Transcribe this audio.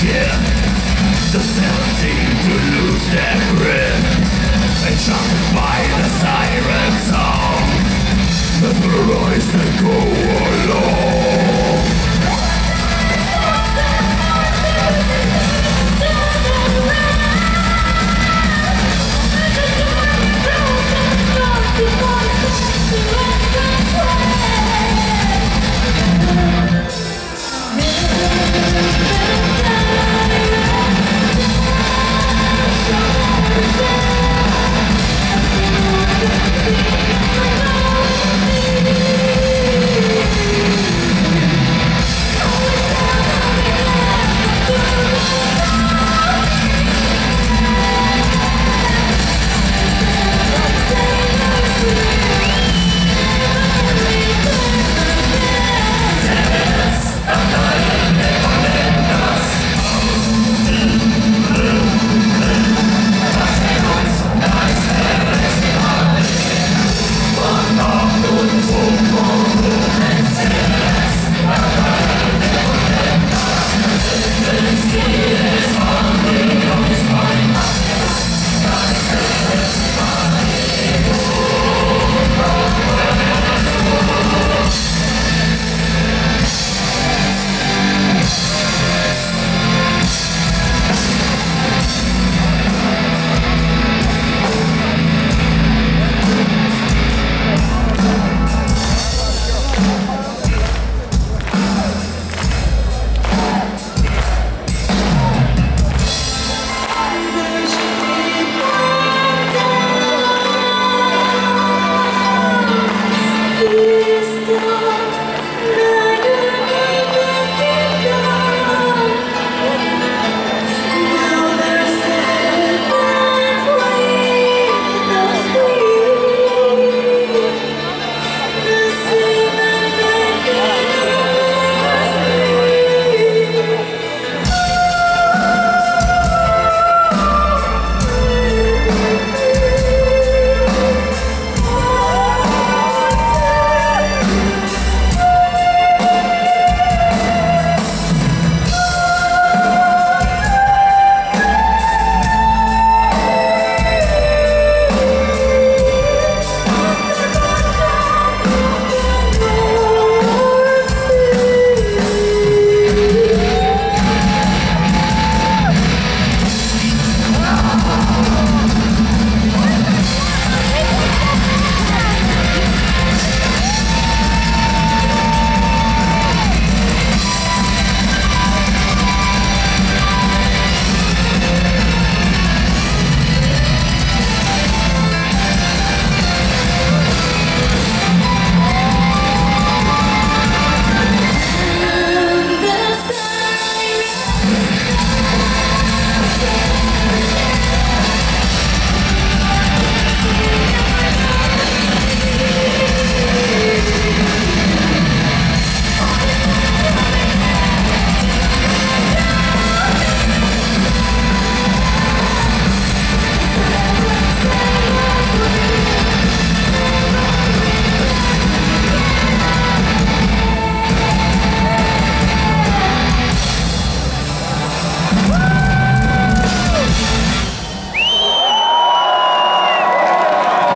The seventeen to lose their grip Enchanted by the siren song The voice that go along.